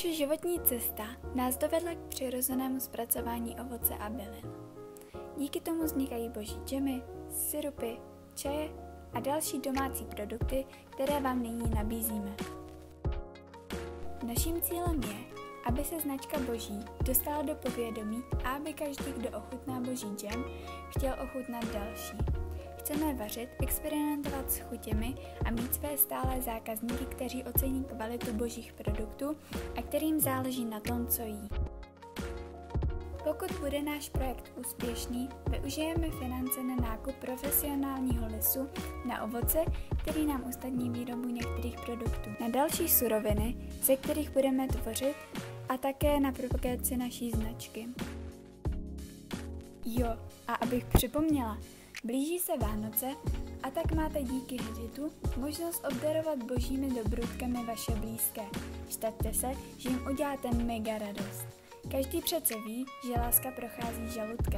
Naše životní cesta nás dovedla k přirozenému zpracování ovoce a bylin. Díky tomu vznikají boží džemy, syrupy, čaje a další domácí produkty, které vám nyní nabízíme. Naším cílem je, aby se značka Boží dostala do povědomí a aby každý, kdo ochutná Boží džem, chtěl ochutnat další. Chceme vařit, experimentovat s chutěmi a mít své stále zákazníky, kteří ocení kvalitu božích produktů a kterým záleží na tom, co jí. Pokud bude náš projekt úspěšný, využijeme finance na nákup profesionálního lisu na ovoce, který nám usnadní výrobu některých produktů, na další suroviny, ze kterých budeme tvořit a také na propagaci naší značky. Jo, a abych připomněla, blíží se Vánoce a tak máte díky Heditu možnost obdarovat božími dobrutkami vaše blízké. Štaťte se, že jim uděláte mega radost. Každý přece ví, že láska prochází žaludkem.